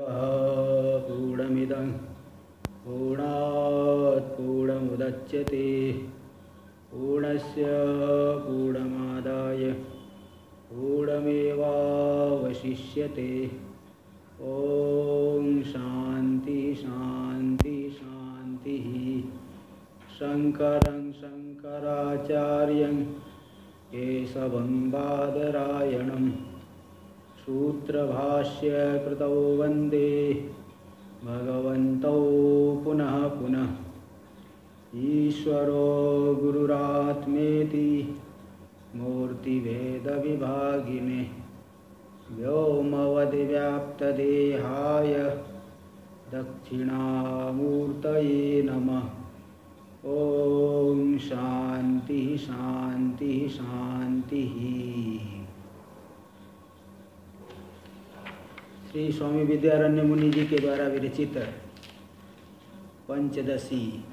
पूर्णमिदं पूर्णात् पूर्णमुदच्यते पूर्णस्य पूर्णमादाय पूर्णमेवावशिष्यते। ॐ शान्ति शान्ति शान्तिः। शङ्करं शङ्कराचार्यं केशवं बादरायणं सूत्रभाष्यकृतौ वंदे। भगवन्तौ पुनः पुनः। ईश्वरो गुरुरात्मेति मूर्तिभेदविभागिने व्योमवद्व्याप्तदेहाय दक्षिणामूर्तये नमः। ॐ शान्तिः शान्तिः शान्तिः। श्री स्वामी विद्यारण्य मुनि जी के द्वारा विरचित पंचदशी।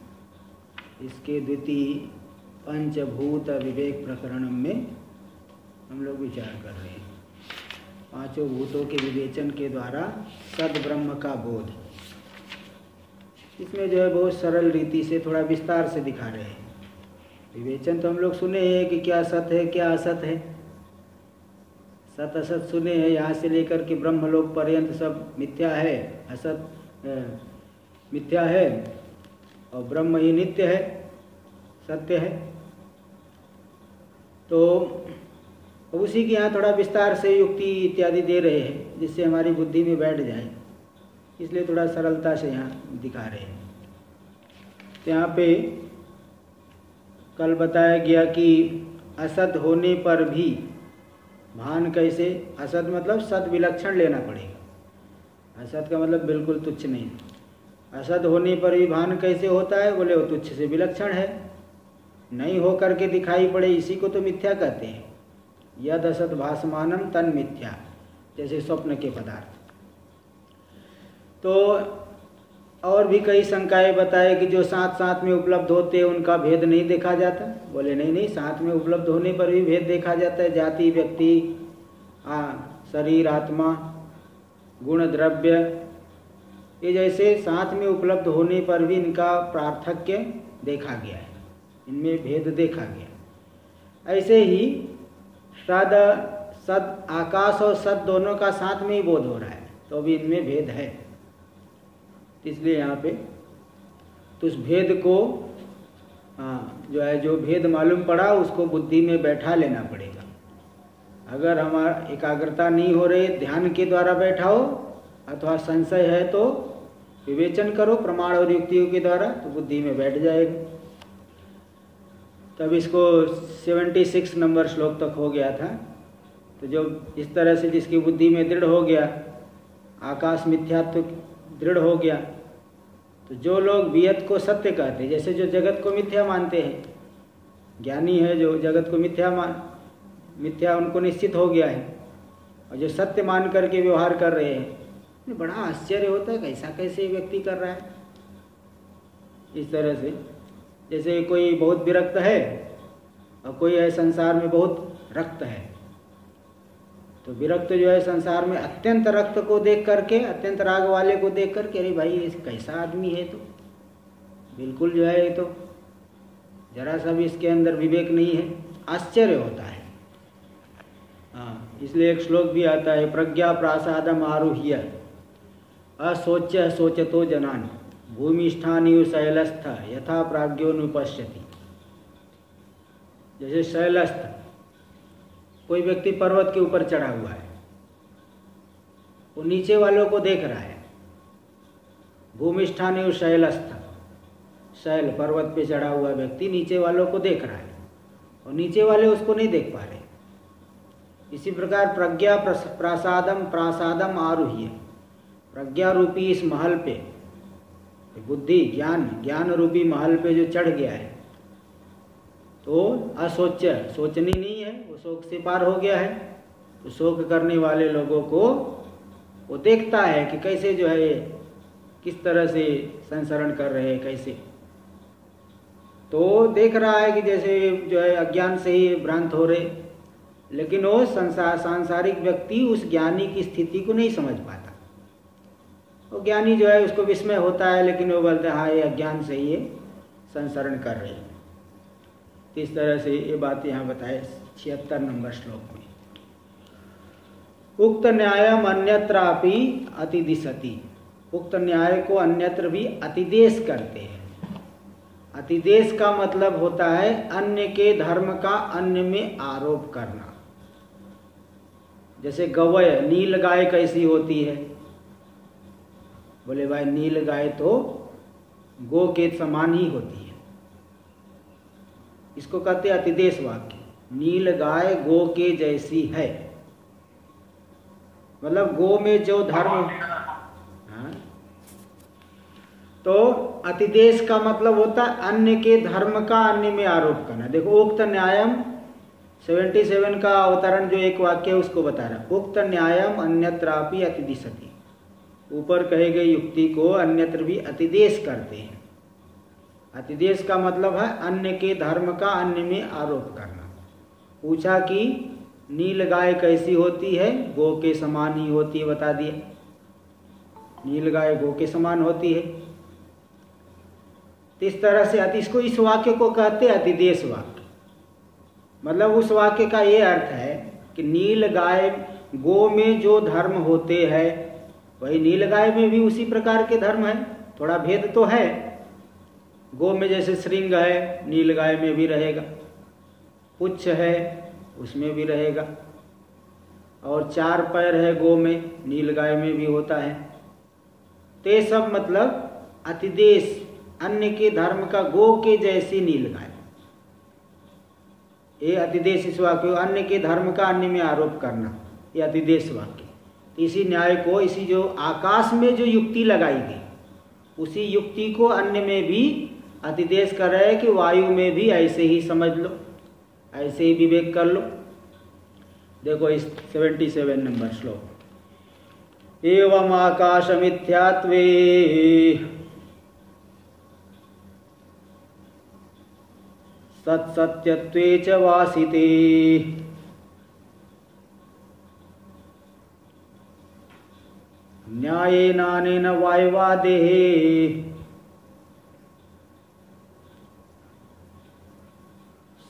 इसके द्वितीय पंचभूत विवेक प्रकरण में हम लोग विचार कर रहे हैं। पाँचों भूतों के विवेचन के द्वारा सद ब्रह्म का बोध। इसमें जो है बहुत सरल रीति से, थोड़ा विस्तार से दिखा रहे हैं। विवेचन तो हम लोग सुने हैं कि क्या सत है, क्या असत है। सत असत सुने हैं, यहाँ से लेकर के ब्रह्मलोक पर्यंत सब मिथ्या है, असत मिथ्या है, और ब्रह्म ही नित्य है, सत्य है। तो उसी के यहाँ थोड़ा विस्तार से युक्ति इत्यादि दे रहे हैं, जिससे हमारी बुद्धि में बैठ जाए। इसलिए थोड़ा सरलता से यहाँ दिखा रहे हैं। तो यहाँ पे कल बताया गया कि असत होने पर भी भान कैसे? असत मतलब सद विलक्षण लेना पड़ेगा। असत का मतलब बिल्कुल तुच्छ नहीं। असत होने पर भी भान कैसे होता है? बोले, वो तुच्छ से विलक्षण है। नहीं हो करके दिखाई पड़े, इसी को तो मिथ्या कहते हैं। यद असत भासमानम तन मिथ्या, जैसे स्वप्न के पदार्थ। तो और भी कई शंकाएँ बताए कि जो साथ साथ में उपलब्ध होते हैं, उनका भेद नहीं देखा जाता। बोले, नहीं नहीं, साथ में उपलब्ध होने पर भी भेद देखा जाता है। जाति, व्यक्ति शरीर, आत्मा, गुण, द्रव्य, ये जैसे साथ में उपलब्ध होने पर भी इनका पार्थक्य देखा गया है। इनमें भेद देखा गया ऐसे ही सद सद, आकाश और सद दोनों का साथ में ही बोध हो रहा है तो भी इनमें भेद है। इसलिए यहाँ पे तो उस भेद को हाँ जो है, जो भेद मालूम पड़ा, उसको बुद्धि में बैठा लेना पड़ेगा। अगर हमारा एकाग्रता नहीं हो रही, ध्यान के द्वारा बैठाओ, अथवा संशय है तो विवेचन करो, प्रमाण और युक्तियों के द्वारा तो बुद्धि में बैठ जाएगा। तब इसको 76 नंबर श्लोक तक हो गया था। तो जो इस तरह से जिसकी बुद्धि में दृढ़ हो गया, आकाश मिथ्यात्व दृढ़ हो गया तो जो लोग वियत को सत्य कहते हैं, जैसे जो जगत को मिथ्या मानते हैं, ज्ञानी है जो जगत को मिथ्या मान, मिथ्या उनको निश्चित हो गया है, और जो सत्य मान करके व्यवहार कर रहे हैं बड़ा आश्चर्य होता है कैसा कैसे व्यक्ति कर रहा है। इस तरह से, जैसे कोई बहुत विरक्त है, और कोई है संसार में बहुत रक्त है तो विरक्त जो है संसार में अत्यंत रक्त को देख करके, अत्यंत राग वाले को देख करके, अरे भाई, ये कैसा आदमी है तो? बिल्कुल जो है ये तो जरा सा भी इसके अंदर विवेक नहीं है, आश्चर्य होता है। हाँ इसलिए एक श्लोक भी आता है, प्रज्ञा प्रासादम आरूह्य, असोच्य सोचतो जनान भूमिष्ठानी शैलस्थ, यथा प्राज्ञो नुपश्यति। जैसे शैलस्थ कोई व्यक्ति पर्वत के ऊपर चढ़ा हुआ है। वो नीचे वालों को देख रहा है। भूमिष्ठानी शैलस्थ। शैल पर्वत पे चढ़ा हुआ व्यक्ति नीचे वालों को देख रहा है और नीचे वाले उसको नहीं देख पा रहे। इसी प्रकार प्रज्ञा प्रासादम प्रासादम आरूह्य। प्रज्ञा रूपी इस महल पे, बुद्धि, ज्ञान ज्ञान रूपी महल पे जो चढ़ गया है तो असोच्य सोचनी नहीं है, वो शोक से पार हो गया है। तो शोक करने वाले लोगों को वो देखता है कि कैसे जो है किस तरह से संसरण कर रहे हैं, कैसे। तो देख रहा है कि जैसे जो है अज्ञान से ही भ्रांत हो रहे, लेकिन वो संसार सांसारिक व्यक्ति उस ज्ञानी की स्थिति को नहीं समझ पाता। वो ज्ञानी जो है उसको विस्मय होता है, लेकिन वो बोलते हैं हाँ ये अज्ञान से ये संसरण कर रहे हैं। इस तरह से ये बात यहाँ बताए छिहत्तर नंबर श्लोक में। उक्त न्यायम अन्यत्रापि अतिदिशति। उक्त न्याय को अन्यत्र भी अतिदेश करते हैं। अतिदेश का मतलब होता है अन्य के धर्म का अन्य में आरोप करना। जैसे गवय, नील गाय कैसी होती है? बोले भाई, नील गाय तो गो के समान ही होती है। इसको कहते हैं अतिदेश वाक्य। नील गाय गो के जैसी है। मतलब गो में जो धर्म हाँ। तो अतिदेश का मतलब होता है अन्य के धर्म का अन्य में आरोप करना। देखो उक्त न्यायम 77 का अवतरण जो एक वाक्य है उसको बता रहा उक्त न्यायम अन्यत्रापि अतिदिशति। ऊपर कहे गए युक्ति को अन्यत्र भी अतिदेश करते हैं। अतिदेश का मतलब है अन्य के धर्म का अन्य में आरोप करना। पूछा कि नील गाय कैसी होती है? गो के समान ही होती है, बता दिए नील गाय गो के समान होती है। तो इस तरह से अति, इसको इस वाक्य को कहते अतिदेश वाक्य। मतलब उस वाक्य का ये अर्थ है कि नील गाय गो में जो धर्म होते हैं, वही नील गाय में भी उसी प्रकार के धर्म है। थोड़ा भेद तो है गो में जैसे श्रृंग है, नील गाय में भी रहेगा। पुच्छ है, उसमें भी रहेगा। और चार पैर है गो में, नील गाय में भी होता है। ते सब मतलब अतिदेश, अन्य के धर्म का गो के जैसी नील गाय। ये अतिदेश इस वाक्य अन्य के धर्म का अन्य में आरोप करना, ये अतिदेश वाक्य। इसी न्याय को, इसी जो आकाश में जो युक्ति लगाई गई, उसी युक्ति को अन्य में भी अतिदेश कर रहे हैं कि वायु में भी ऐसे ही समझ लो, ऐसे ही विवेक कर लो। देखो इस सेवेंटी सेवन नंबर श्लोक। एवं आकाश मिथ्यात्वे सत्सत्यत्वे च वासिते। न्यायेनानेन वायवादेः।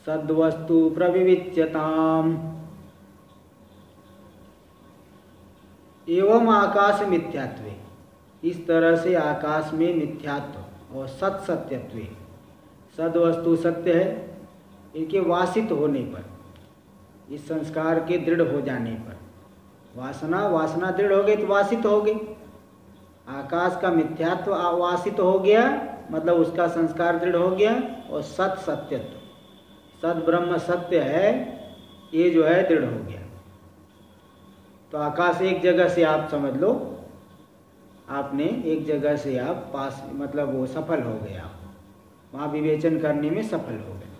सद्वस्तु प्रविविच्यताम। एवं आकाश मिथ्यात्व। इस तरह से आकाश में मिथ्यात्व और सत सत्यत्व। सद वस्तु सत्य है, इनके वासित होने पर, इस संस्कार के दृढ़ हो जाने पर। वासना वासना दृढ़ हो गई तो वासित हो गई। आकाश का मिथ्यात्व वासित हो गया मतलब उसका संस्कार दृढ़ हो गया और सत सत्यत्व। सद ब्रह्म सत्य है, ये जो है दृढ़ हो गया। तो आकाश एक जगह से आप समझ लो, आपने एक जगह से आप पास मतलब वो सफल हो आप। वहाँ विवेचन करने में सफल हो गए।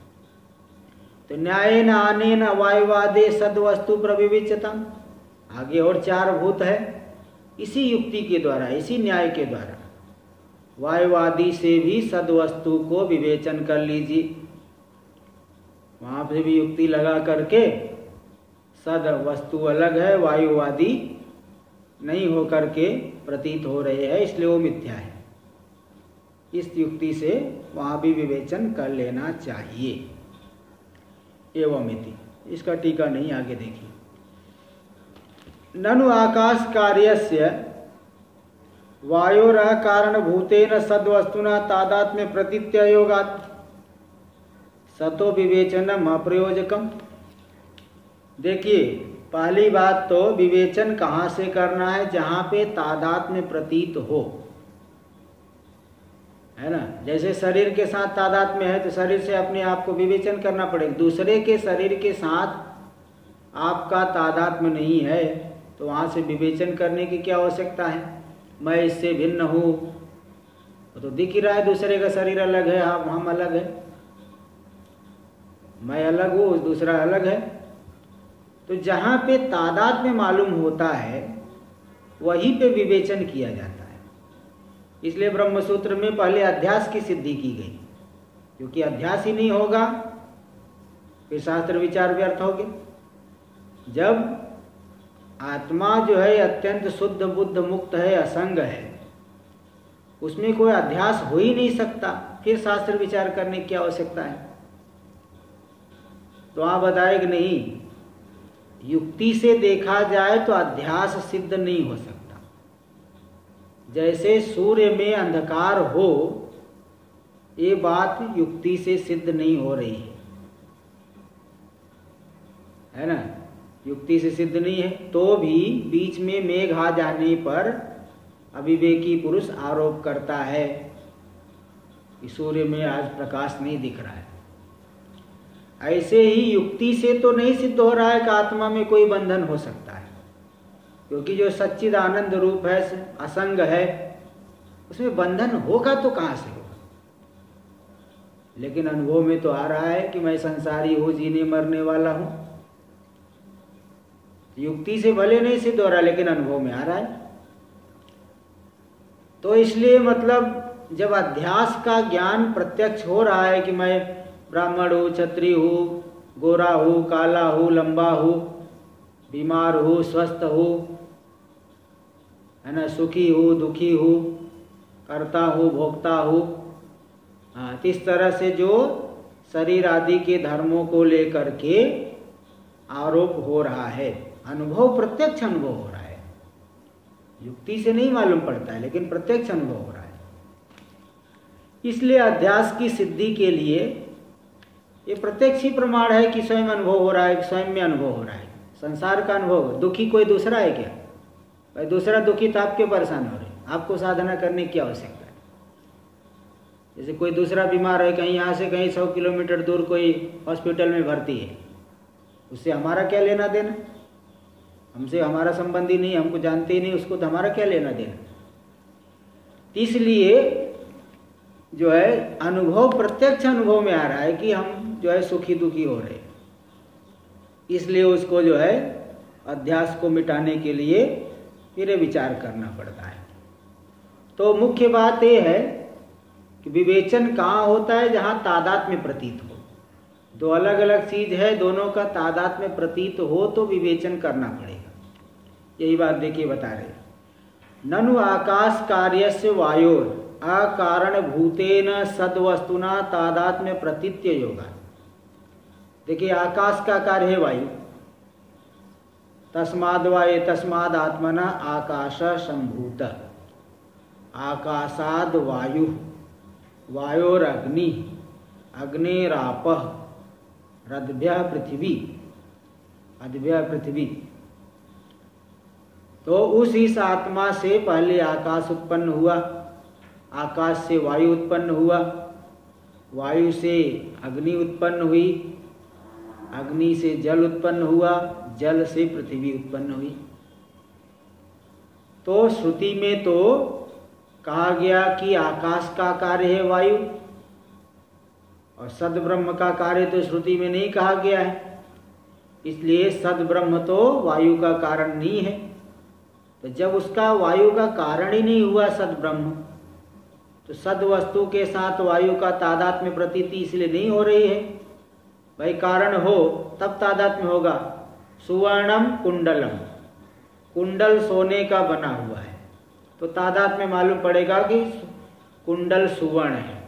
तो न्याय न आने न वायुवादे सद वस्तु प्रविवेचता आगे और चार भूत है, इसी युक्ति के द्वारा, इसी न्याय के द्वारा। वायुवादी से भी सद वस्तु को विवेचन कर लीजिए। वहाँ पे भी युक्ति लगा करके सद वस्तु अलग है, वायुवादी नहीं हो करके प्रतीत हो रहे हैं, इसलिए वो मिथ्या है। इस युक्ति से वहाँ भी विवेचन कर लेना चाहिए। एवं इति। इसका टीका नहीं आगे देखिए ननु आकाश कार्यस्य वायोर कारणभूतेन सद्वस्तुना तादात्म्य प्रतीत्योगात् सतो विवेचनम अप्रयोजकम देखिए, पहली बात तो विवेचन कहाँ से करना है, जहाँ पे तादात में प्रतीत हो। है ना? जैसे शरीर के साथ तादात में है तो शरीर से अपने आप को विवेचन करना पड़ेगा। दूसरे के शरीर के साथ आपका तादात में नहीं है तो वहाँ से विवेचन करने की क्या आवश्यकता है? मैं इससे भिन्न हूँ। तो दिख ही रहा है, दूसरे का शरीर अलग है हम हम अलग है। मैं अलग हूँ, दूसरा अलग है। तो जहाँ पे तादाद में मालूम होता है, वहीं पे विवेचन किया जाता है। इसलिए ब्रह्मसूत्र में पहले अध्यास की सिद्धि की गई। क्योंकि अध्यास ही नहीं होगा, फिर शास्त्र विचार व्यर्थ हो गए। जब आत्मा जो है, अत्यंत शुद्ध, बुद्ध मुक्त है, असंग है, उसमें कोई अध्यास हो ही नहीं सकता, फिर शास्त्र विचार करने की आवश्यकता है। तो आप बताए कि नहीं? युक्ति से देखा जाए तो अध्यास सिद्ध नहीं हो सकता। जैसे सूर्य में अंधकार हो, ये बात युक्ति से सिद्ध नहीं हो रही है। है ना? युक्ति से सिद्ध नहीं है तो भी बीच में मेघ आ जाने पर अविवेकी पुरुष आरोप करता है कि सूर्य में आज प्रकाश नहीं दिख रहा है। ऐसे ही युक्ति से तो नहीं सिद्ध हो रहा है कि आत्मा में कोई बंधन हो सकता है। क्योंकि जो सच्चिद आनंद रूप है, असंग है, उसमें बंधन होगा तो कहाँ से होगा? लेकिन अनुभव में तो आ रहा है कि मैं संसारी हूँ, जीने मरने वाला हूँ। युक्ति से भले नहीं सिद्ध हो रहा, लेकिन अनुभव में आ रहा है। तो इसलिए मतलब जब अध्यास का ज्ञान प्रत्यक्ष हो रहा है कि मैं ब्राह्मण हो क्षत्रिय हो गोरा हो काला हो लंबा हो बीमार हो स्वस्थ हो है ना सुखी हो दुखी हो करता हो भोगता हो हाँ इस तरह से जो शरीर आदि के धर्मों को लेकर के आरोप हो रहा है, अनुभव, प्रत्यक्ष अनुभव हो रहा है। युक्ति से नहीं मालूम पड़ता है, लेकिन प्रत्यक्ष अनुभव हो रहा है। इसलिए अध्यास की सिद्धि के लिए ये प्रत्यक्ष ही प्रमाण है कि स्वयं अनुभव हो रहा है स्वयं में अनुभव हो रहा है। संसार का अनुभव दुखी कोई दूसरा है क्या? भाई, दूसरा दुखी तो आपके परेशान हो रहे हैं। आपको साधना करने की आवश्यकता है। जैसे कोई दूसरा बीमार है, कहीं यहाँ से कहीं सौ किलोमीटर दूर कोई हॉस्पिटल में भर्ती है। उससे हमारा क्या लेना देना? हमसे हमारा संबंधी नहीं, हमको जानते ही नहीं, उसको तो हमारा क्या लेना देना? इसलिए जो है, अनुभव प्रत्यक्ष अनुभव में आ रहा है कि हम जो है सुखी दुखी हो रहे इसलिए उसको जो है अध्यास को मिटाने के लिए फिर विचार करना पड़ता है। तो मुख्य बात यह है कि विवेचन कहाँ होता है? जहाँ तादात में प्रतीत हो। दो अलग अलग चीज़ है, दोनों का तादात में प्रतीत हो तो विवेचन करना पड़ेगा। यही बात देखिए बता रहे ननु आकाश कार्य से वायोर अकारण भूतेन सदवस्तुना तादात्म्य प्रतीत्य योगा देखिए, आकाश का कार्य है वायु। तस्माद वायु, तस्माद आत्मना आकाश संभूत। आकाशाद वायु। वायोर अग्नि अग्निराप। रद्भ्य पृथ्वी। अद्भ्य पृथ्वी। तो उस इस आत्मा से पहले आकाश उत्पन्न हुआ। आकाश से वायु उत्पन्न हुआ। वायु से अग्नि उत्पन्न हुई। अग्नि से जल उत्पन्न हुआ, जल से पृथ्वी उत्पन्न हुई। तो श्रुति में तो कहा गया कि आकाश का कार्य है वायु, और सद ब्रह्म का कार्य तो श्रुति में नहीं कहा गया है। इसलिए सद ब्रह्म तो वायु का कारण नहीं है। तो जब उसका वायु का कारण ही नहीं हुआ सद ब्रह्म तो सद वस्तु के साथ वायु का तादात में प्रतीति इसलिए नहीं हो रही है। भाई कारण हो, तब तादात में होगा। सुवर्णम कुंडलम। कुंडल सोने का बना हुआ है। तो तादात में मालूम पड़ेगा कि कुंडल सुवर्ण है।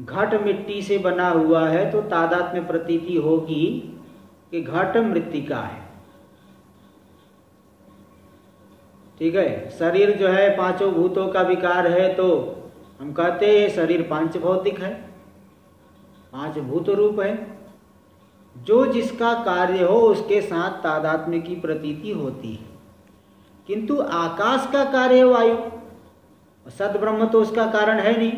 घट मिट्टी से बना हुआ है तो तादात में प्रतीति होगी कि घट मृतिका है। ठीक है? शरीर जो है, पाँचों भूतों का विकार है तो हम कहते हैं शरीर पाँच भौतिक है। पाँच भूत रूप है। जो जिसका कार्य हो, उसके साथ तादात्म्य की प्रतीति होती है। किंतु आकाश का कार्य है वायु। सद ब्रह्म तो उसका कारण है नहीं।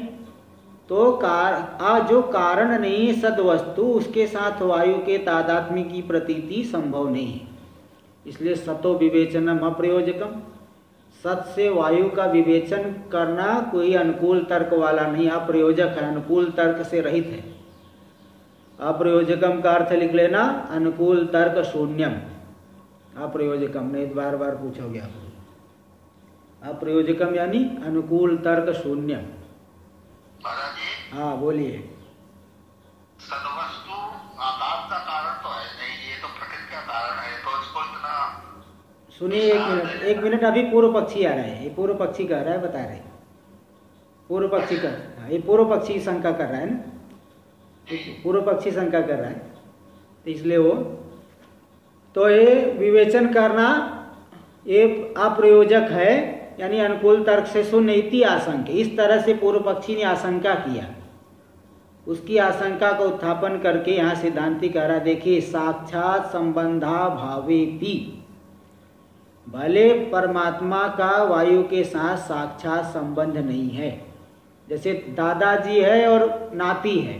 तो कार, आ, जो कारण नहीं सद वस्तु उसके साथ वायु के तादात्म्य की प्रतीति संभव नहीं है। इसलिए सतो विवेचनम अप्रयोजकम। सत से वायु का विवेचन करना कोई अनुकूल तर्क वाला नहीं अप्रयोजक है, अनुकूल तर्क से रहित है। अप्रयोजकम का अर्थ लिख लेना अनुकूल तर्क शून्यम। अप्रयोजकम नहीं बार बार पूछोगे आप अप्रयोजकम यानी अनुकूल तर्क शून्यम। हाँ बोलिए। सुनिए एक मिनट एक मिनट अभी पूर्व पक्षी आ रहे हैं ये पूर्व पक्षी कह रहा है बता रहे पूर्व पक्षी का हाँ, ये पूर्व पक्षी शंका कर रहा है ना? पूर्व पक्षी शंका कर रहा है। तो इसलिए वो तो ये विवेचन करना ये अप्रयोजक है, यानी अनुकूल तर्क से सुनती आशंक। इस तरह से पूर्व पक्षी ने आशंका किया। उसकी आशंका को उत्थापन करके यहाँ सिद्धांति कह रहा देखिए, साक्षात संबंधा भावे पी भले परमात्मा का वायु के साथ साक्षात संबंध नहीं है। जैसे दादाजी है और नाती है।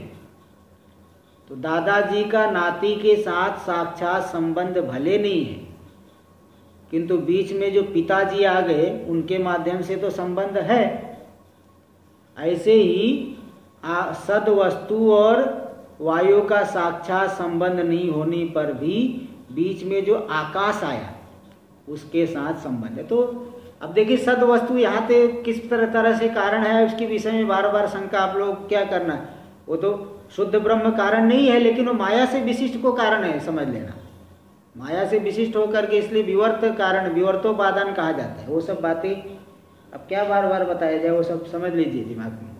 तो दादाजी का नाती के साथ साक्षात संबंध भले नहीं है, किंतु बीच में जो पिताजी आ गए, उनके माध्यम से तो संबंध है। ऐसे ही सद वस्तु और वायु का साक्षात संबंध नहीं होने पर भी बीच में जो आकाश आया, उसके साथ संबंध है। तो अब देखिए सद वस्तु यहाँ पे किस तरह तरह से कारण है, उसके विषय में बार बार शंका आप लोग क्या करना है? वो तो शुद्ध ब्रह्म कारण नहीं है, लेकिन वो माया से विशिष्ट को कारण है, समझ लेना। माया से विशिष्ट होकर के इसलिए विवर्त कारण, विवर्तोपादान कहा जाता है। वो सब बातें अब क्या बार बार बताया जाए, वो सब समझ लीजिए दिमाग में।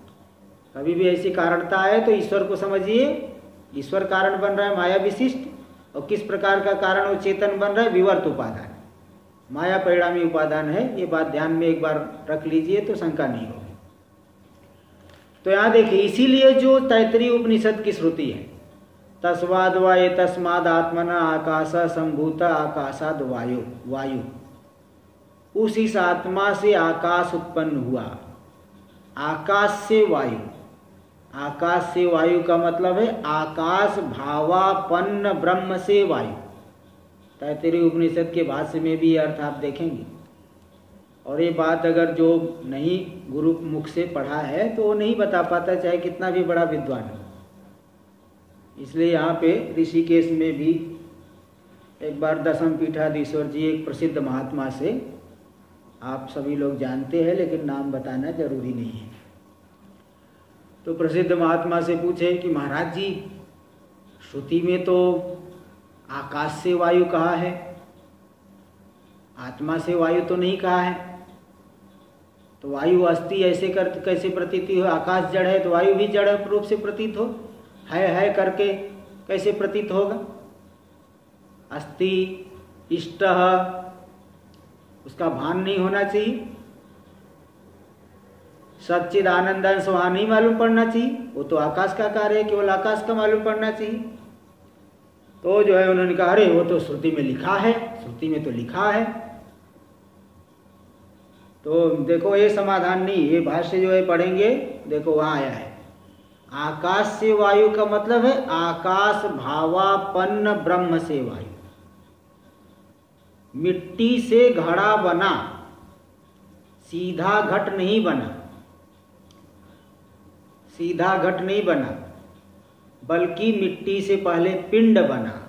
कभी भी ऐसी कारणता है तो ईश्वर को समझिए, ईश्वर कारण बन रहा है माया विशिष्ट, और किस प्रकार का कारण वो चेतन बन रहा है? विवर्त उपादान। माया परिणामी उपादान है, ये बात ध्यान में एक बार रख लीजिए तो शंका नहीं होगी। तो यहाँ देखिए, इसीलिए जो तैतरी उपनिषद की श्रुति है, तस्वाद वाय तस्माद आत्मना आकाश संभूत आकाशाद वायु वायु। उस इस आत्मा से आकाश उत्पन्न हुआ। आकाश से वायु। आकाश से वायु का मतलब है आकाश भावापन्न ब्रह्म से वायु। तैतरी उपनिषद के भाष्य में भी अर्थ आप देखेंगे। और ये बात अगर जो नहीं गुरु मुख से पढ़ा है तो वो नहीं बता पाता चाहे कितना भी बड़ा विद्वान हो। इसलिए यहाँ पे ऋषिकेश में भी एक बार दसम पीठाधीश्वर जी, एक प्रसिद्ध महात्मा से आप सभी लोग जानते हैं, लेकिन नाम बताना ज़रूरी नहीं है। तो प्रसिद्ध महात्मा से पूछे कि महाराज जी, श्रुति में तो आकाश से वायु कहा है, आत्मा से वायु तो नहीं कहा है। तो वायु अस्थि ऐसे कर, कैसे प्रतीति हो? आकाश जड़ है तो वायु भी जड़ रूप से प्रतीत हो। है है करके कैसे प्रतीत होगा? अस्थि, इष्ट, उसका भान नहीं होना चाहिए। सच्चिद, आनंद, अंश, वहाँ नहीं मालूम पड़ना चाहिए। वो तो आकाश का कार्य है, केवल आकाश का मालूम पड़ना चाहिए। तो जो है उन्होंने कहा, अरे, वो तो श्रुति में लिखा है, श्रुति में तो लिखा है। तो देखो ये समाधान नहीं, ये भाष्य जो है पढ़ेंगे, देखो वहाँ आया है। आकाश से वायु का मतलब है आकाश भावापन्न ब्रह्म से वायु। मिट्टी से घड़ा बना, सीधा घट नहीं बना, सीधा घट नहीं बना, बल्कि मिट्टी से पहले पिंड बना।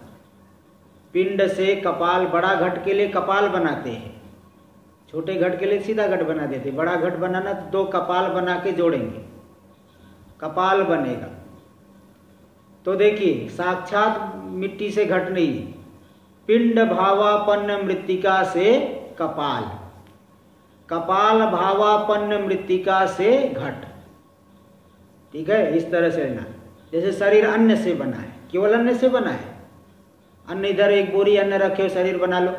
पिंड से कपाल, बड़ा घट के लिए कपाल बनाते हैं। छोटे घट के लिए सीधा घट बना देते, बड़ा घट बनाना तो दो कपाल बना के जोड़ेंगे। कपाल बनेगा। तो देखिए, साक्षात मिट्टी से घट नहीं है। पिंड भावापन्न मृतिका से कपाल। कपाल भावापन्न मृतिका से घट। ठीक है? इस तरह से लेना। जैसे शरीर अन्न से बना है, केवल अन्न से बना है। अन्न इधर एक बोरी अन्न रखे हो शरीर बना लो।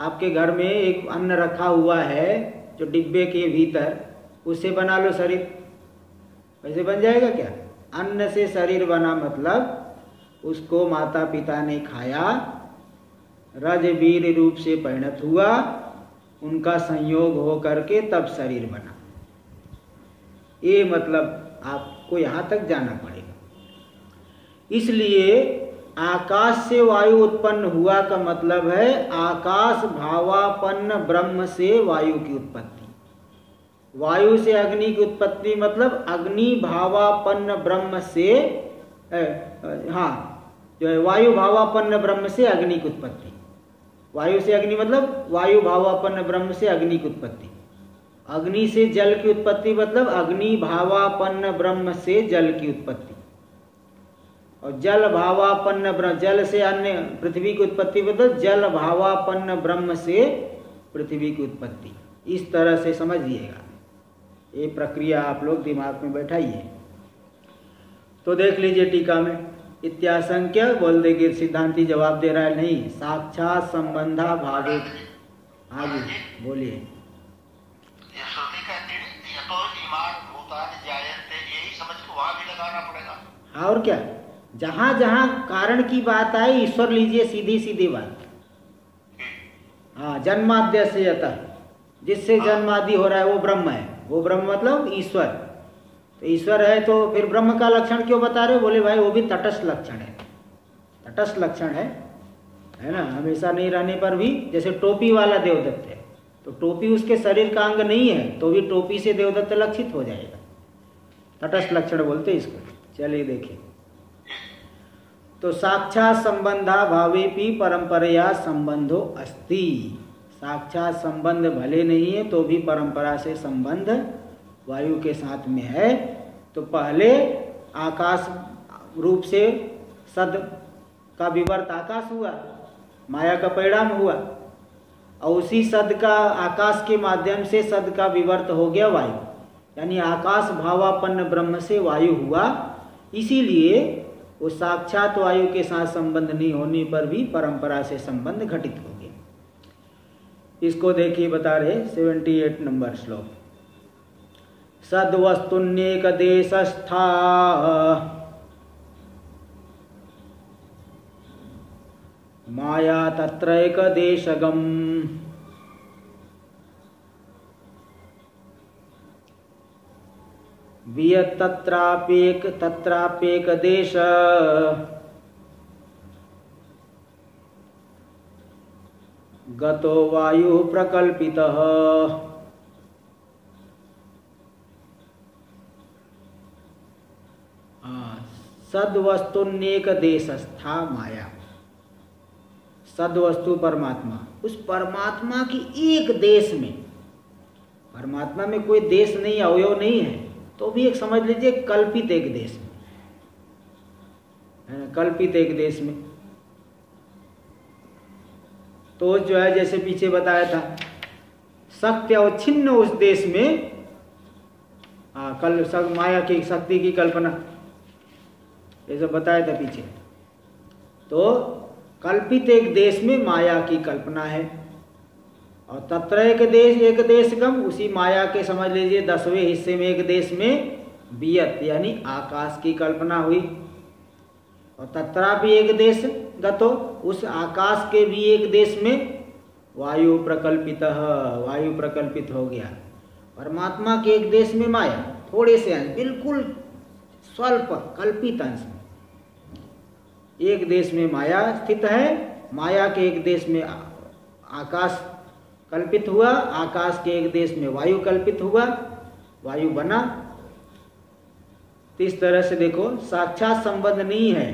आपके घर में एक अन्न रखा हुआ है, जो डिब्बे के भीतर, उसे बना लो शरीर। वैसे बन जाएगा क्या? अन्न से शरीर बना मतलब उसको माता पिता ने खाया रजवीर रूप से परिणत हुआ, उनका संयोग हो करके तब शरीर बना। ये मतलब आपको यहाँ तक जाना पड़ेगा। इसलिए आकाश से वायु उत्पन्न हुआ का मतलब है आकाश भावापन्न ब्रह्म से वायु की उत्पत्ति। वायु से अग्नि की उत्पत्ति मतलब अग्नि भावापन्न ब्रह्म से हाँ जो है वायु भावापन्न ब्रह्म से अग्नि की उत्पत्ति। वायु से अग्नि मतलब वायु भावापन्न ब्रह्म से अग्नि की उत्पत्ति। अग्नि से जल की उत्पत्ति मतलब अग्नि भावापन्न ब्रह्म से जल की उत्पत्ति। और जल भावापन्न ब्रह्म जल से अन्य पृथ्वी की उत्पत्ति मतलब जल भावापन्न ब्रह्म से पृथ्वी की उत्पत्ति। इस तरह से समझिएगा। ये प्रक्रिया आप लोग दिमाग में बैठाइए। तो देख लीजिए टीका में इत्याशंक्य बोल देगी सिद्धांति जवाब दे रहा है नहीं साक्षात संबंधा भावे आगे बोलिए। हाँ और क्या? जहाँ जहाँ कारण की बात आई ईश्वर लीजिए सीधी सीधी बात। हाँ जन्माद्य से जिससे हाँ। जन्मादि हो रहा है वो ब्रह्म है। वो ब्रह्म मतलब ईश्वर। तो ईश्वर है तो फिर ब्रह्म का लक्षण क्यों बता रहे बोले भाई वो भी तटस्थ लक्षण है। तटस्थ लक्षण है। है ना? हमेशा नहीं रहने पर भी जैसे टोपी वाला देवदत्त है। तो टोपी उसके शरीर का अंग नहीं है तो भी टोपी से देवदत्त लक्षित हो जाएगा। तटस्थ लक्षण बोलते इसको। चलिए देखिए। तो साक्षात संबंधा भावे भी परंपरा संबंधो अस्ति। साक्षात संबंध भले नहीं है तो भी परंपरा से संबंध वायु के साथ में है। तो पहले आकाश रूप से सद का विवर्त आकाश हुआ, माया का परिणाम हुआ, और उसी सद का आकाश के माध्यम से सद का विवर्त हो गया वायु। यानी आकाश भावापन्न ब्रह्म से वायु हुआ। इसीलिए वो साक्षात वायु के साथ संबंध नहीं होने पर भी परंपरा से संबंध घटित हो गया। इसको देखिए बता रहे सेवेंटी एट नंबर श्लोक। सद्वस्तुन्येक देशस्था माया तत्रैक देशगम वियत तत्रापेक देश गतो वायु प्रकल्पितः सदवस्तुन्नेक देशस्था माया। सदवस्तु परमात्मा। उस परमात्मा की एक देश में। परमात्मा में कोई देश नहीं, अवयव नहीं है। तो भी एक समझ लीजिए कल्पित एक देश में। कल्पित एक देश में। तो जो है जैसे पीछे बताया था सत्य अवच्छिन्न उस देश में आ, कल सब माया की शक्ति की कल्पना। ये सब बताया था पीछे। तो कल्पित एक देश में माया की कल्पना है। और तत्र एक देश एक देश कम, उसी माया के समझ लीजिए, दसवें हिस्से में एक देश में बियत, यानी आकाश की कल्पना हुई। और तत्रा भी एक देश गतो, उस आकाश के भी एक देश में वायु प्रकल्पित वायु प्रकल्पित हो गया। परमात्मा के एक देश में माया, थोड़े से अंश बिल्कुल स्वल्प, कल्पित अंश एक देश में माया स्थित है, माया के एक देश में आकाश कल्पित हुआ, आकाश के एक देश में वायु कल्पित हुआ, वायु बना। तो इस तरह से देखो, साक्षात संबंध नहीं है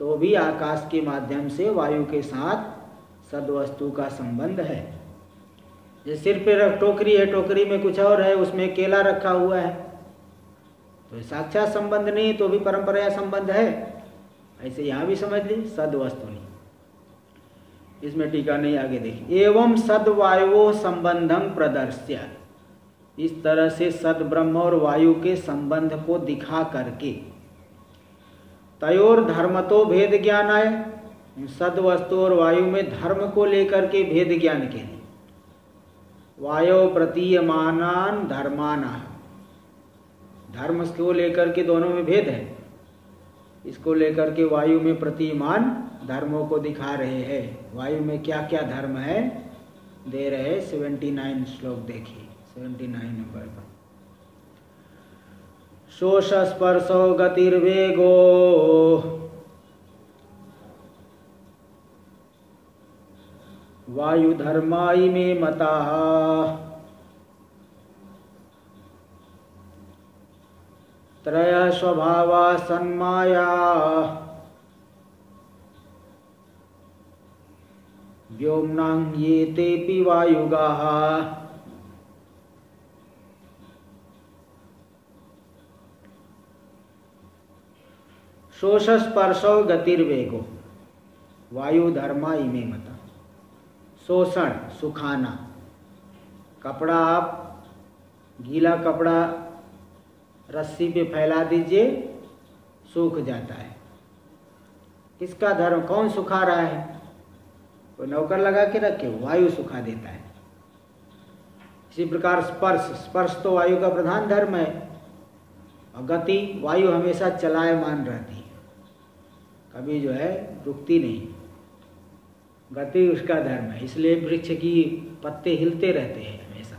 तो भी आकाश के माध्यम से वायु के साथ सदवस्तु का संबंध है। जैसे सिर पे टोकरी है, टोकरी में कुछ और है, उसमें केला रखा हुआ है। तो साक्षात संबंध नहीं तो भी परंपरा संबंध है। ऐसे यहाँ भी समझ ली, सदवस्तु नहीं। इसमें टीका नहीं आगे देखिए एवं सदवायु संबंधम प्रदर्श्य। इस तरह से सद ब्रह्म और वायु के संबंध को दिखा करके। तयोर धर्म तो भेद ज्ञान आए। सद वस्तु और वायु में धर्म को लेकर के भेद ज्ञान के लिए वायु प्रतीयमान धर्मान। धर्म को लेकर के दोनों में भेद है। इसको लेकर के वायु में प्रतिमान धर्मों को दिखा रहे हैं। वायु में क्या क्या धर्म है? दे रहे सेवेंटी नाइन श्लोक, देखिए, सेवेंटी नाइन नंबर पर। शोषस्पर्शो गतिर्वेगो। वायुधर्मायि में मता। त्रय स्वभावा सन्माया व्योम्नां ये तेऽपि वायुगाः। शोष स्पर्शो गतिर्वेगो। वायु धर्मा इमे मता। शोषण सुखाना। कपड़ा आप, गीला कपड़ा रस्सी पे फैला दीजिए, सूख जाता है। किसका धर्म, कौन सुखा रहा है? कोई नौकर लगा के रखे वायु सुखा देता है। इसी प्रकार स्पर्श स्पर्श तो वायु का प्रधान धर्म है, और गति वायु हमेशा चलायमान रहती है। कभी जो है, रुकती नहीं। गति उसका धर्म है, इसलिए वृक्ष की पत्ते हिलते रहते हैं हमेशा।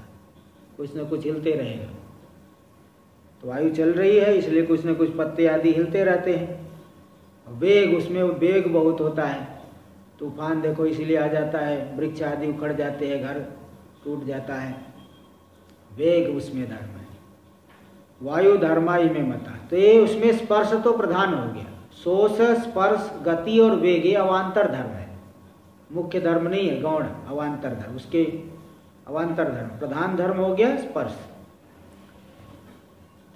कुछ न कुछ हिलते रहेगा। तो वायु चल रही है, इसलिए कुछ न कुछ पत्ते आदि हिलते रहते हैं। वेग, उसमें वेग बहुत होता है। तूफ़ान देखो, इसलिए आ जाता है, वृक्ष आदि उखड़ जाते हैं, घर टूट जाता है। वेग उसमें धर्म है। वायु धर्माई में मता तो ये उसमें स्पर्श तो प्रधान हो गया। शोष, स्पर्श, गति और वेग, ये अवान्तर धर्म है। मुख्य धर्म नहीं है, गौण, अवान्तर धर्म, उसके अवान्तर धर्म। प्रधान धर्म हो गया स्पर्श।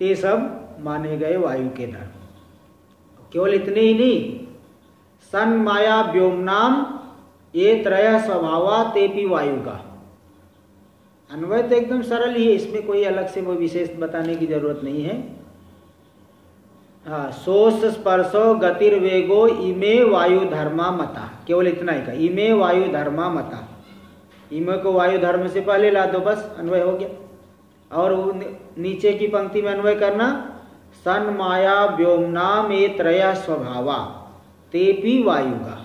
ते सब माने गए वायु के धर्म। केवल इतने ही नहीं, सन माया व्योमनाम ये त्रय स्वभावा तेपी वायु का। अन्वय तो एकदम सरल ही है, इसमें कोई अलग से वो विशेष बताने की ज़रूरत नहीं है। हाँ सोस स्पर्शो गतिर्वेगो इमे वायु धर्मा मता। केवल इतना ही का, इमे वायु धर्मा मता। इमे को वायु धर्म से पहले ला दो बस, अन्वय हो गया। और नीचे की पंक्ति में अन्वय करना, सन माया व्योमनाम ए त्रय स्वभावा, तेपी वायु का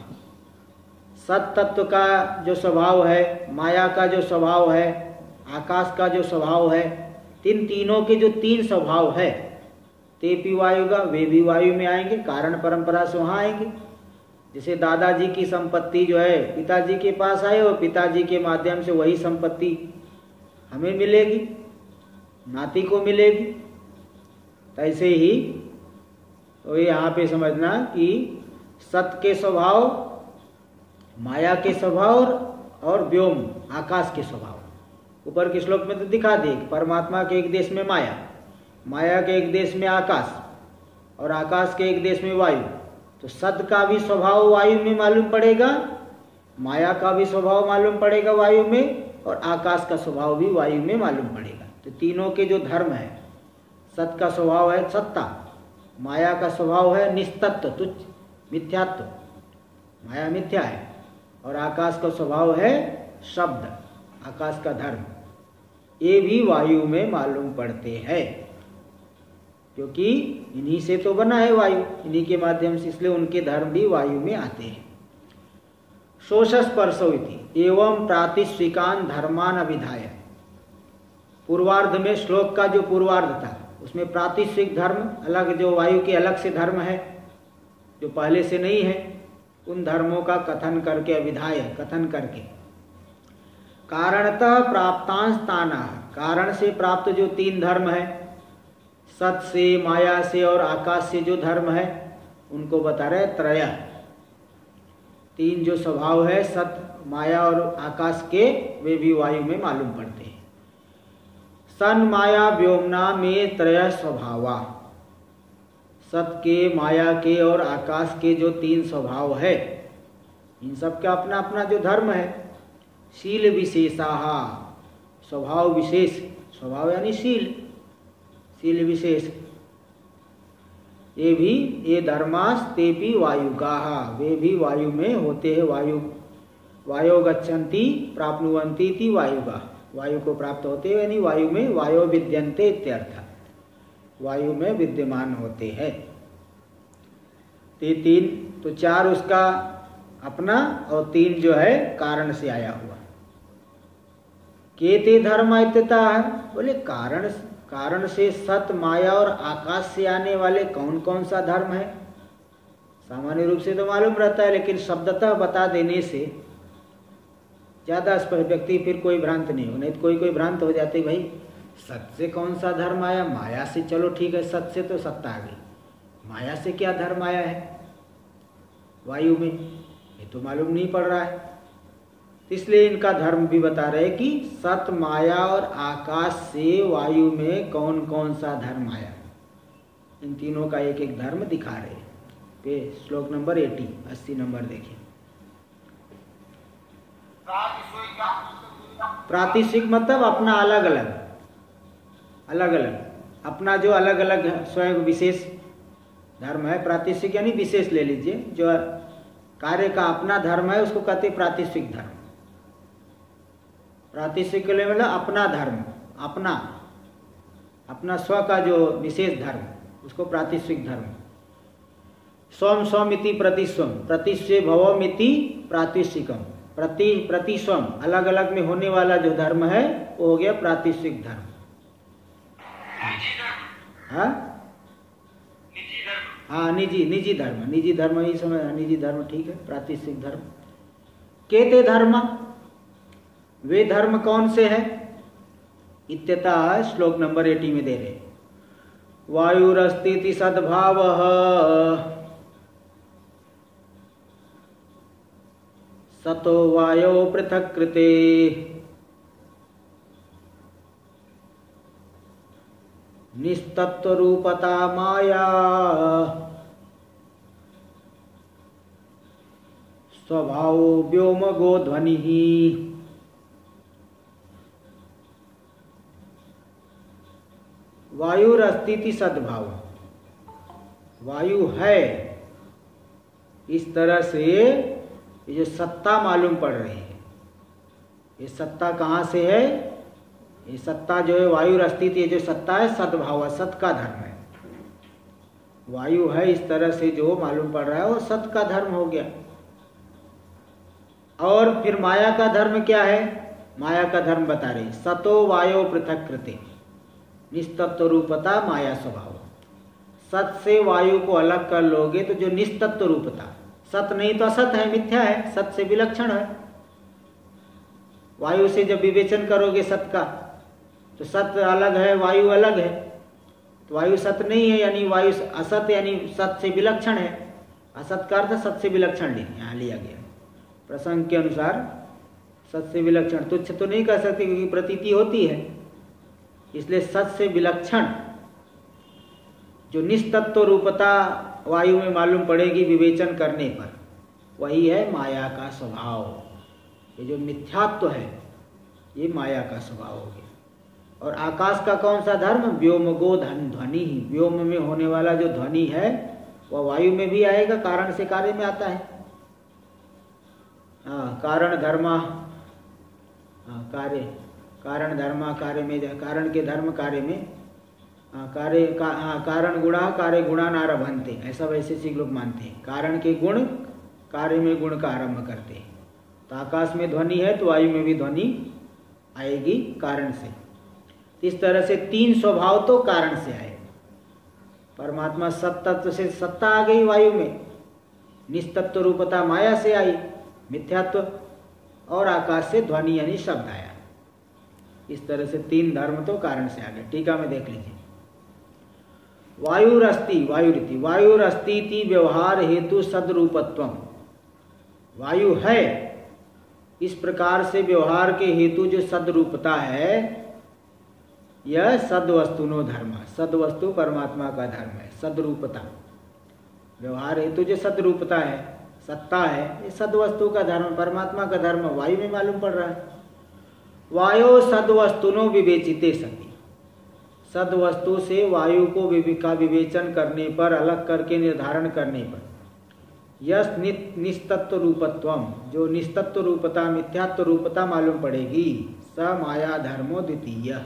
सत तत्व का जो स्वभाव है, माया का जो स्वभाव है, आकाश का जो स्वभाव है, तीन तीनों के जो तीन स्वभाव है ते भी वायु का वे भी वायु में आएँगे, कारण परंपरा से वहाँ आएँगे। जैसे दादाजी की संपत्ति जो है, पिताजी के पास आए और पिताजी के माध्यम से वही संपत्ति हमें मिलेगी। नाती को मिलेगी। ऐसे ही तो यहाँ पे समझना कि सत के स्वभाव, माया के स्वभाव और व्योम, आकाश के स्वभाव। ऊपर के श्लोक में तो दिखा दे परमात्मा के एक देश में माया माया के एक देश में आकाश और आकाश के एक देश में वायु। तो सद का भी स्वभाव वायु में मालूम पड़ेगा, माया का भी स्वभाव मालूम पड़ेगा वायु में और आकाश का स्वभाव भी वायु में मालूम पड़ेगा। तो तीनों के जो धर्म है, सत का स्वभाव है सत्ता, माया का स्वभाव है निस्तत्व, तुच्छ, मिथ्यात्व। माया मिथ्या है और आकाश का स्वभाव है शब्द, आकाश का धर्म। ये भी वायु में मालूम पड़ते हैं, क्योंकि इन्हीं से तो बना है वायु, इन्हीं के माध्यम से इसलिए उनके धर्म भी वायु में आते हैं। शोष स्पर्शो एवं प्रातिस्विकान धर्मान अभिधाय पूर्वार्ध में श्लोक का जो पूर्वार्ध था, उसमें प्रातिस्विक धर्म अलग, जो वायु के अलग से धर्म है, जो पहले से नहीं है, उन धर्मों का कथन करके, अभिधाय, कथन करके। कारणतः प्राप्तांश ताना कारण से प्राप्त जो तीन धर्म है, सत से, माया से और आकाश से जो धर्म है, उनको बता रहे त्रय। तीन जो स्वभाव है, सत, माया और आकाश के, वे भी वायु में मालूम पड़ते हैं। सन माया व्योमना में त्रय स्वभावा सत के माया के और आकाश के जो तीन स्वभाव है, इन सब का अपना अपना जो धर्म है, शील विशेषा स्वभाव विशेष, स्वभाव यानी शील शील विशेष। ये भी, ये धर्मास ते भी वायु का वे भी वायु में होते हैं वायु। वायु गच्छन्ति प्राप्नुवंती थी वायु का वायु को प्राप्त होते यानी वायु में वायु विद्यंते इत्यर्थ। वायु में विद्यमान होते हैं। तीन तो चार उसका अपना और तीन जो है कारण से आया हुआ। केते धर्म इत्यता है बोले कारण कारण से सत, माया और आकाश से आने वाले कौन कौन सा धर्म है? सामान्य रूप से तो मालूम रहता है, लेकिन शब्दतः बता देने से ज़्यादा स्पष्ट व्यक्ति फिर कोई भ्रांत नहीं हो। नहीं तो कोई कोई भ्रांत हो जाते भाई। सत से कौन सा धर्म आया? माया से चलो ठीक है सत से तो सत्ता आ गई। माया से क्या धर्म आया है? वायु में। ये तो मालूम नहीं पड़ रहा है। इसलिए इनका धर्म भी बता रहे कि सत, माया और आकाश से वायु में कौन कौन सा धर्म आया। इन तीनों का एक एक धर्म दिखा रहे पे श्लोक नंबर एटी, अस्सी नंबर देखिए। प्रातिशिक मतलब अपना अलग अलग अलग अलग अपना जो अलग अलग स्वयं विशेष धर्म है प्रातिशिक यानी विशेष ले लीजिए, जो कार्य का अपना धर्म है, उसको कहते प्रातिशिक धर्म। प्रातिशिक के लिए मतलब अपना धर्म, अपना अपना स्व का जो विशेष धर्म, उसको प्रातिशिक धर्म। स्वम स्वमिति प्रतिस्वम प्रतिस्व भवमिति प्रातिशिकम प्रति प्रतिस्वम अलग अलग में होने वाला जो धर्म है वो हो गया प्रातिशिक धर्म। हाँ? हाँ निजी निजी धर्म। निजी धर्म ही समझ निजी धर्म ठीक है प्रातिशिक धर्म। केते धर्म? वे धर्म कौन से है? इत्यता श्लोक नंबर एटी में दे रहे वायुरस्ती सद्भाव। सतो वायो पृथक कृते। निस्तत्वरूपता माया। स्वभाव व्योम गोध्वनि वायुर अस्तित्व सद्भाव। वायु है, इस तरह से ये जो सत्ता मालूम पड़ रही है, ये सत्ता कहाँ से है? ये सत्ता जो है, वायु अस्तित्व ये जो सत्ता है, सद्भाव, सत का धर्म है। वायु है इस तरह से जो मालूम पड़ रहा है, वो सत का धर्म हो गया। और फिर माया का धर्म क्या है? माया का धर्म बता रही सतो वायो पृथक कृति निस्तत्व रूपता माया स्वभाव। सत से वायु को अलग कर लोगे तो जो निस्तत्व रूपता सत नहीं तो असत है, मिथ्या है, सत से विलक्षण है। वायु से जब विवेचन करोगे सत का तो सत अलग है, वायु अलग है। तो वायु सत नहीं है, यानी वायु असत, यानी सत से विलक्षण है। असत का अर्थ सत से विलक्षण यहाँ लिया गया प्रसंग के अनुसार सत से विलक्षण, तुच्छ तो नहीं कह सकते क्योंकि प्रतीति होती है। इसलिए सत से विलक्षण, जो निस्तत्व रूपता वायु में मालूम पड़ेगी विवेचन करने पर। वही है माया का स्वभाव। ये जो मिथ्यात्व है, ये माया का स्वभाव हो गया। और आकाश का कौन सा धर्म? व्योम गो धन ध्वनि। ही व्योम में होने वाला जो ध्वनि है, वह वायु में भी आएगा, कारण से कार्य में आता है। हाँ कारण धर्मा हाँ कार्य, कारण धर्मा कार्य में, कारण के धर्म कार्य में कार्य का, कारण गुणा कार्य गुणा नारभनते ऐसा वैसे सिख लोग मानते हैं। कारण के गुण कार्य में गुण का आरंभ करते हैं। तो आकाश में ध्वनि है तो वायु में भी ध्वनि आएगी कारण से। इस तरह से तीन स्वभाव तो कारण से आए। परमात्मा सत्तत्व से सत्ता आ गई वायु में। निस्तत्व रूपता माया से आई मिथ्यात्व और आकाश से ध्वनि यानी शब्द आया। इस तरह से तीन धर्म तो कारण से आ गए। टीका में देख लीजिए। वायुरस्ति, वायुरीति। वायुरस्ती व्यवहार हेतु सदरूपत्व वायु है, इस प्रकार से व्यवहार के हेतु जो सदरूपता है, यह सदवस्तुनो धर्म, सदवस्तु परमात्मा का धर्म है, सदरूपता। व्यवहार हेतु जो सदरूपता है, सत्ता है, ये सदवस्तु का धर्म, परमात्मा का धर्म, वायु में मालूम पड़ रहा है। वायु सदवस्तुनो विवेचिते सती। सद वस्तु से वायु को का विवेचन करने पर, अलग करके निर्धारण करने पर। यश निस्तत्व रूपत्व जो निस्तत्व रूपता, मिथ्यात्व रूपता मालूम पड़ेगी, स माया धर्मो द्वितीय।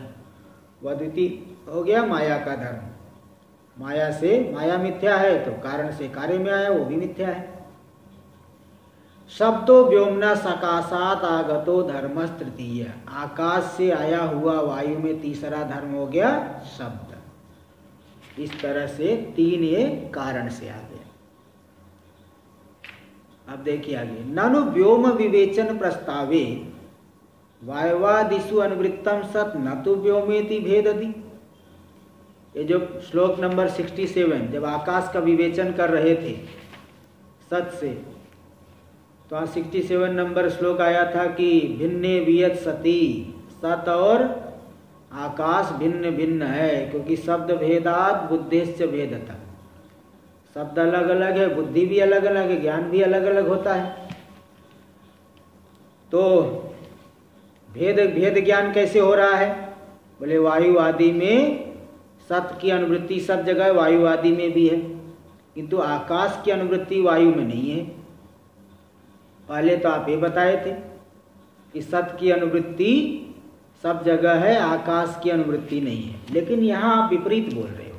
वह द्वितीय हो गया माया का धर्म। माया से माया मिथ्या है तो कारण से कार्य में आया, वो भी मिथ्या है। शब्दो व्योमना सकाशात आगतो धर्म तृतीय आकाश से आया हुआ वायु में तीसरा धर्म हो गया शब्द। इस तरह से तीन ये कारण से आ गया। अब देखिए आगे। ननु व्योम विवेचन प्रस्तावे वायवादिशु अनुवृत्तम सत न तो व्योमेति भेदति। ये जो श्लोक नंबर 67 जब आकाश का विवेचन कर रहे थे, सत से तो हाँ सिक्सटी सेवन नंबर श्लोक आया था कि भिन्ने वियत सती, सत और आकाश भिन्न भिन्न है, क्योंकि शब्द भेदात बुद्धिश्च भेदता। शब्द अलग अलग है, बुद्धि भी अलग अलग है, ज्ञान भी अलग अलग होता है। तो भेद भेद ज्ञान कैसे हो रहा है? बोले, वायु आदि में सत की अनुवृत्ति सब जगह वायु आदि में भी है, किंतु आकाश की अनुवृत्ति वायु में नहीं है। पहले तो आप ये बताए थे कि सत की अनुवृत्ति सब जगह है, आकाश की अनुवृत्ति नहीं है। लेकिन यहाँ आप विपरीत बोल रहे हो।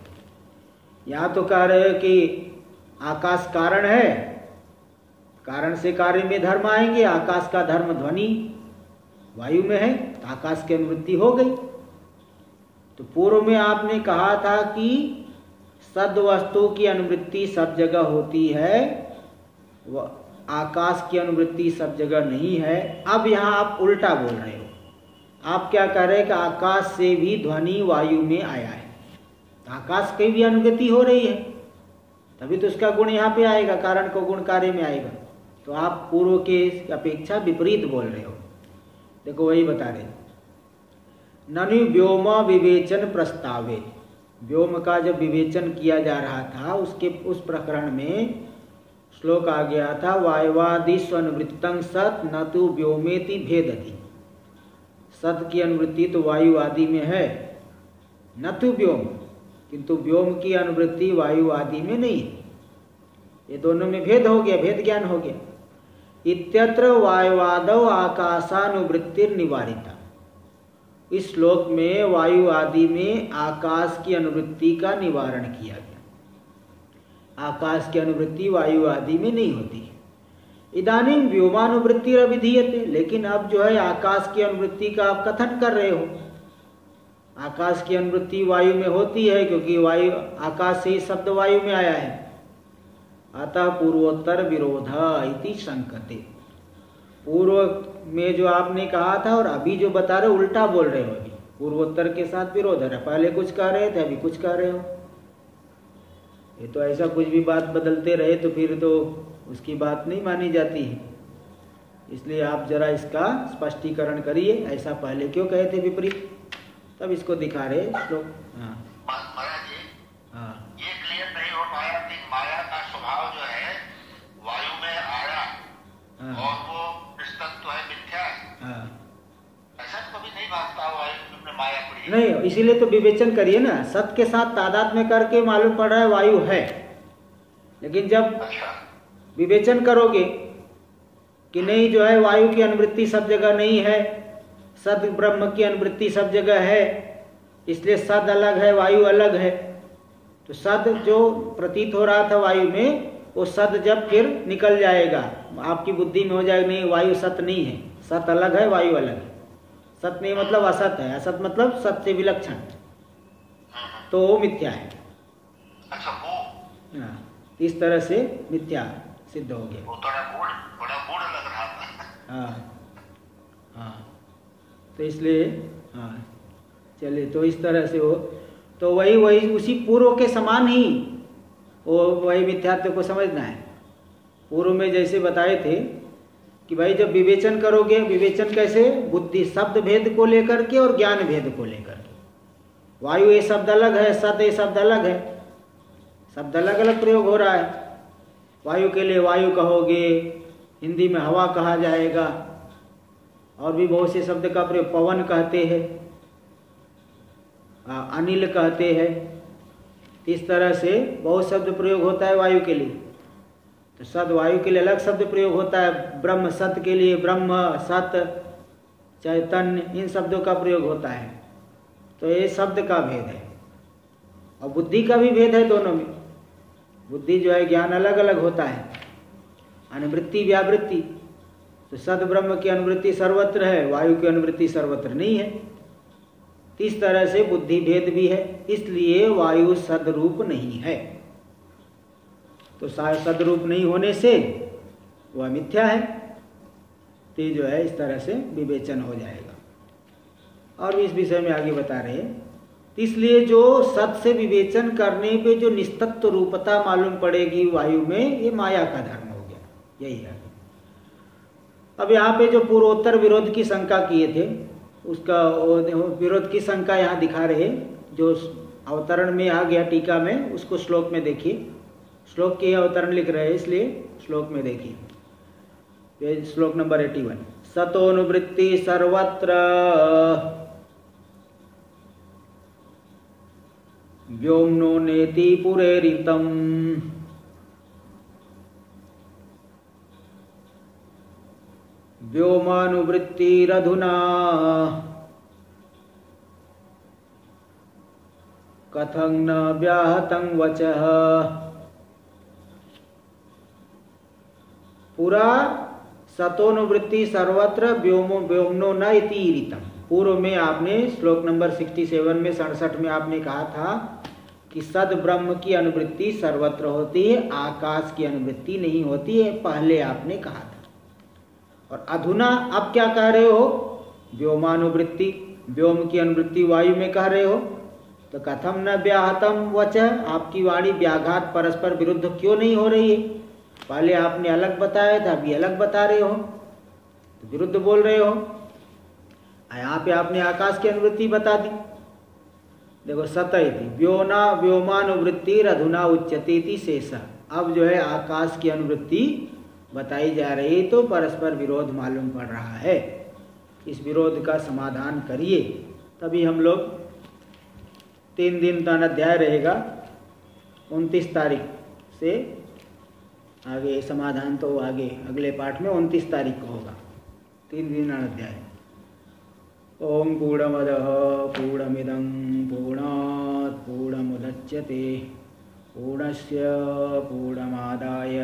यहाँ तो कह रहे हो कि आकाश कारण है। कारण से कार्य में धर्म आएँगे, आकाश का धर्म ध्वनि वायु में है तो आकाश की अनुवृत्ति हो गई। तो पूर्व में आपने कहा था कि सद वस्तु की अनुवृत्ति सब जगह होती है आकाश की अनुवृत्ति सब जगह नहीं है। अब यहाँ आप उल्टा बोल रहे हो। आप क्या कह रहे हैं कि आकाश से भी ध्वनि वायु में आया है? तो आकाश की भी अनुगति हो रही है। तभी तो उसका गुण यहाँ पे आएगा, कारण को गुण कार्य में आएगा। तो आप पूर्व के अपेक्षा विपरीत बोल रहे हो। देखो, वही बता रहे ननु व्योम विवेचन प्रस्तावे। व्योम का जब विवेचन किया जा रहा था, उसके उस प्रकरण में श्लोक आ गया था वायुवादि स्वनुवृत्तं सत न तो व्योमेति भेदति। सत की अनुवृत्ति तो वायु आदि में है, न तो व्योम, किंतु व्योम की अनुवृत्ति वायु आदि में नहीं है। ये दोनों में भेद हो गया, भेद ज्ञान हो गया। इत्यत्र वायुवादव आकाशानुवृत्तिर निवारिता इस श्लोक में वायु आदि में आकाश की अनुवृत्ति का निवारण किया गया। आकाश की अनुवृत्ति, वायु आदि में नहीं होती इदानी व्योमानुवृत्ति अभिधीयते लेकिन अब जो है, आकाश की अनुवृत्ति का आप कथन कर रहे हो। आकाश की अनुवृत्ति वायु में होती है, क्योंकि वायु, आकाश से ही शब्द वायु में आया है। अतः पूर्वोत्तर विरोध इति संकते। पूर्व में जो आपने कहा था और अभी जो बता रहे उल्टा बोल रहे हो अभी। पूर्वोत्तर के साथ विरोध है। पहले कुछ कह रहे थे, अभी कुछ कह रहे हो। ये तो ऐसा कुछ भी बात बदलते रहे तो फिर तो उसकी बात नहीं मानी जाती है। इसलिए आप जरा इसका स्पष्टीकरण करिए, ऐसा पहले क्यों कहे थे विपरीत? तब इसको दिखा रहे श्लोक। हाँ ये क्लियर नहीं हो पाया कि माया का स्वभाव जो है वायु में आया हाँ और वो तत्व है मिथ्या हाँ ऐसा कभी नहीं भागता वायु में माया पड़ी नहीं इसीलिए तो विवेचन करिए ना। सत के साथ तादाद में करके मालूम पड़ रहा है वायु है। लेकिन जब अच्छा। विवेचन करोगे कि नहीं जो है वायु की अनुवृत्ति सब जगह नहीं है सद ब्रह्म की अनुवृत्ति सब जगह है इसलिए सद अलग है वायु अलग है तो सद जो प्रतीत हो रहा था वायु में वो सद जब फिर निकल जाएगा। आपकी बुद्धि में हो जाएगा नहीं वायु सत नहीं है। सत अलग है वायु अलग है। सत नहीं मतलब असत है असत मतलब सत से विलक्षण। तो वो मिथ्या है। अच्छा वो? हाँ, इस तरह से मिथ्या सिद्ध हो गया। हाँ हाँ। तो इसलिए हाँ चलिए तो इस तरह से वो तो वही वही उसी पूर्व के समान ही वो वही मिथ्यात्व को समझना है। पूर्व में जैसे बताए थे कि भाई जब विवेचन करोगे, विवेचन कैसे? बुद्धि शब्द भेद को लेकर के और ज्ञान भेद को लेकर के। वायु ये शब्द अलग है, सत ये शब्द अलग है। शब्द अलग अलग प्रयोग हो रहा है। वायु के लिए वायु कहोगे, हिंदी में हवा कहा जाएगा, और भी बहुत से शब्द का प्रयोग पवन कहते हैं अनिल कहते हैं। इस तरह से बहुत शब्द प्रयोग होता है वायु के लिए। तो सद वायु के लिए अलग शब्द प्रयोग होता है, ब्रह्म सत के लिए ब्रह्म, सत, चैतन्य, इन शब्दों का प्रयोग होता है। तो ये शब्द का भेद है। और बुद्धि का भी भेद है दोनों में। बुद्धि जो है, ज्ञान अलग अलग होता है। अनुवृत्ति, व्यावृत्ति। तो सद ब्रह्म की अनुवृत्ति सर्वत्र है, वायु की अनुवृत्ति सर्वत्र नहीं है। इस तरह से बुद्धि भेद भी है, इसलिए वायु सदरूप नहीं है। तो सदरूप नहीं होने से वह मिथ्या है। तो जो है, इस तरह से विवेचन हो जाएगा। और इस विषय में आगे बता रहे हैं, इसलिए जो सत से विवेचन करने पे जो निस्तत्व रूपता मालूम पड़ेगी वायु में, ये माया का धर्म हो गया। यही है। अब यहाँ पे जो पूर्वोत्तर विरोध की शंका किए थे, उसका विरोध की शंका यहाँ दिखा रहे जो अवतरण में आ गया टीका में, उसको श्लोक में देखिए। श्लोक के अवतरण लिख रहे हैं, इसलिए श्लोक में देखिए। श्लोक नंबर एटी वन सतोनुवृत्ति सर्वत्र। व्योम्नो नेति पुरेरितम् व्योमानुवृत्तिरधुना। कथं न व्याहतं वचः। पूरा सतोनुवृत्ति सर्वत्र व्योमो व्योमनो न इति पूर्व में आपने श्लोक नंबर 67 में सड़सठ में आपने कहा था कि सद ब्रह्म की अनुवृत्ति सर्वत्र होती है, आकाश की अनुवृत्ति नहीं होती है, पहले आपने कहा था। और अधुना अब क्या कह रहे हो? व्योमानुवृत्ति, व्योम की अनुवृत्ति वायु में कह रहे हो? तो कथम न व्याहतम वच, आपकी वाणी व्याघात परस्पर विरुद्ध क्यों नहीं हो रही है? पहले आपने अलग बताया था, अभी अलग बता रहे हो। तो विरुद्ध बोल रहे हो। यहाँ पे आपने आकाश की अनुवृत्ति बता दी। देखो सतय थी। व्योना, व्योमानुवृत्ति अधुना उच्चती थी शेष। अब जो है, आकाश की अनुवृत्ति बताई जा रही तो परस्पर विरोध मालूम पड़ रहा है। इस विरोध का समाधान करिए। तभी हम लोग तीन दिन का अध्याय रहेगा, उनतीस तारीख से आगे समाधान तो आगे, अगले पाठ में उनतीस तारीख को होगा। तीन दिन अध्याय। ओम पूर्णमद पूर्णमिदं पूर्णात् पूर्णमुदच्यते। पूर्णस्य पूर्णमादाय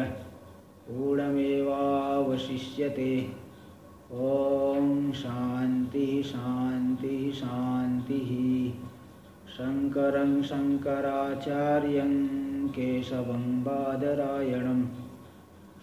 पूर्णमेवावशिष्यते। ॐ शान्ति शान्ति शान्तिः। शङ्करं शङ्कराचार्यं केशवं बादरायणं